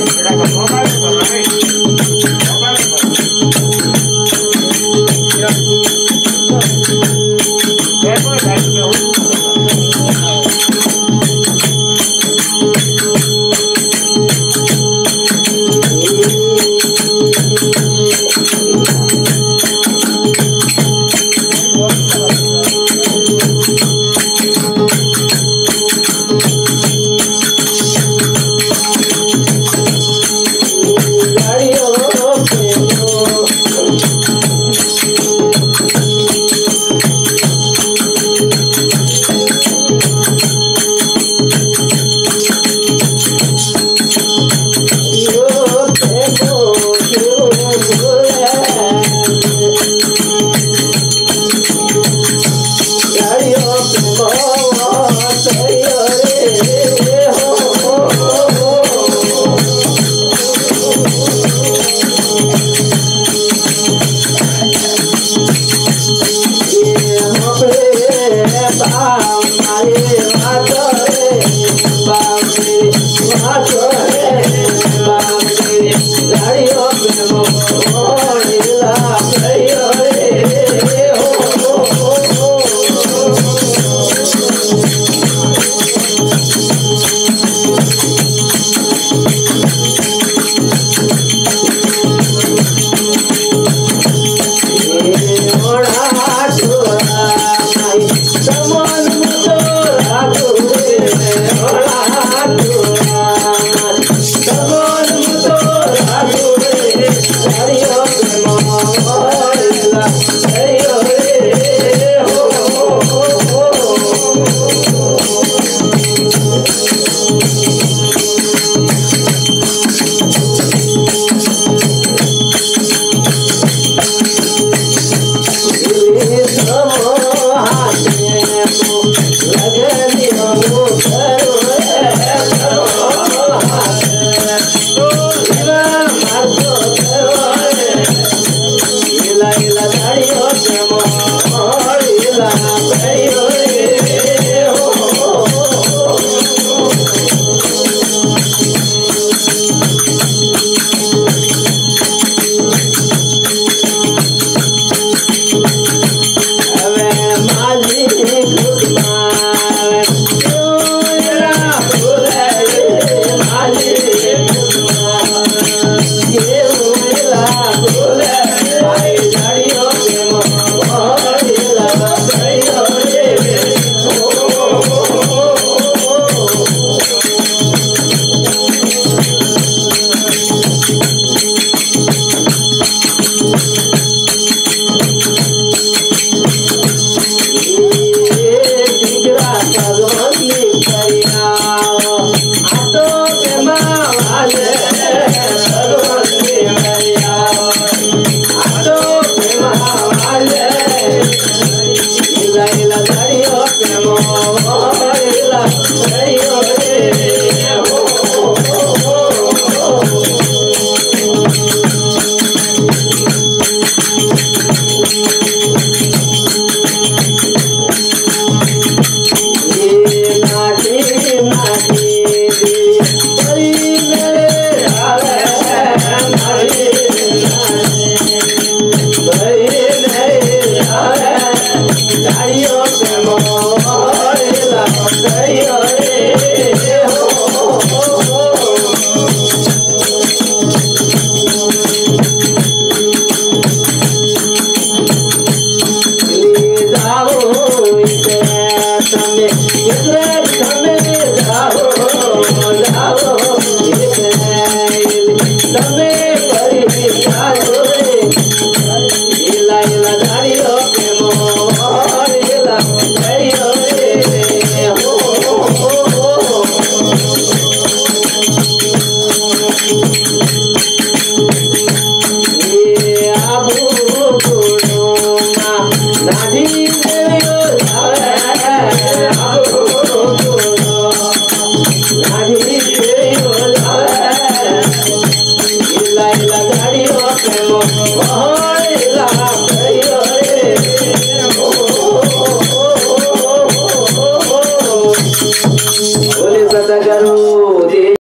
Gracias, आया 我来